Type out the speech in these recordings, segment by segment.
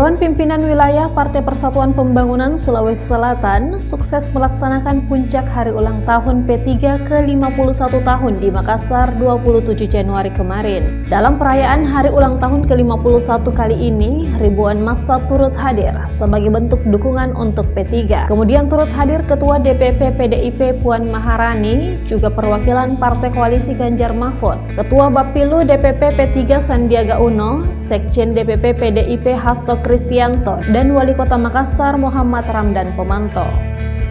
Dewan Pimpinan Wilayah Partai Persatuan Pembangunan Sulawesi Selatan sukses melaksanakan puncak hari ulang tahun P3 ke-51 tahun di Makassar 27 Januari kemarin. Dalam perayaan hari ulang tahun ke-51 kali ini, ribuan massa turut hadir sebagai bentuk dukungan untuk P3. Kemudian turut hadir Ketua DPP PDIP Puan Maharani, juga perwakilan Partai Koalisi Ganjar Mahfud, Ketua Bapilu DPP P3 Sandiaga Uno, Sekjen DPP PDIP Hasto Hasto Kristianto dan Wali Kota Makassar Muhammad Ramdan Pemanto.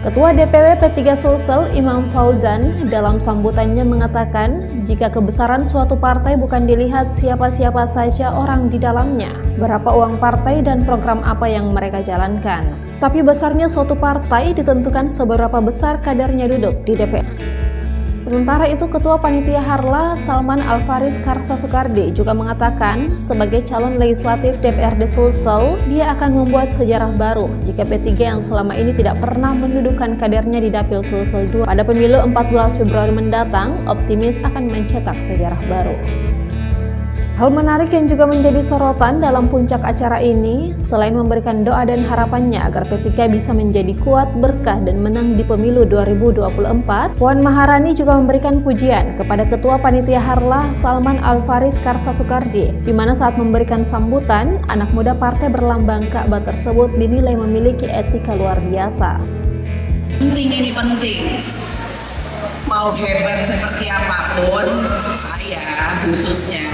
Ketua DPW P3 Sulsel Imam Fauzan dalam sambutannya mengatakan jika kebesaran suatu partai bukan dilihat siapa-siapa saja orang di dalamnya, berapa uang partai dan program apa yang mereka jalankan. Tapi besarnya suatu partai ditentukan seberapa besar kadernya duduk di DPR. Sementara itu Ketua Panitia Harla Salman Alfaris Karsa Soekardi juga mengatakan sebagai calon legislatif DPRD Sulsel, dia akan membuat sejarah baru jika P3 yang selama ini tidak pernah mendudukan kadernya di Dapil Sulsel 2 pada pemilu 14 Februari mendatang optimis akan mencetak sejarah baru. Hal menarik yang juga menjadi sorotan dalam puncak acara ini, selain memberikan doa dan harapannya agar P3 bisa menjadi kuat, berkah, dan menang di pemilu 2024, Puan Maharani juga memberikan pujian kepada Ketua Panitia Harlah Salman Al-Faris Karsa Soekardi, di mana saat memberikan sambutan, anak muda partai berlambang Ka'bah tersebut dinilai memiliki etika luar biasa. Penting ini penting, mau hebat seperti apa pun, saya khususnya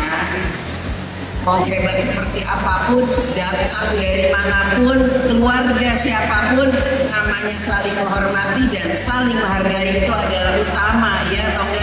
mau hebat seperti apa pun, datang dari mana pun, keluarga siapa pun, namanya saling menghormati dan saling menghargai itu adalah utama, ya atau?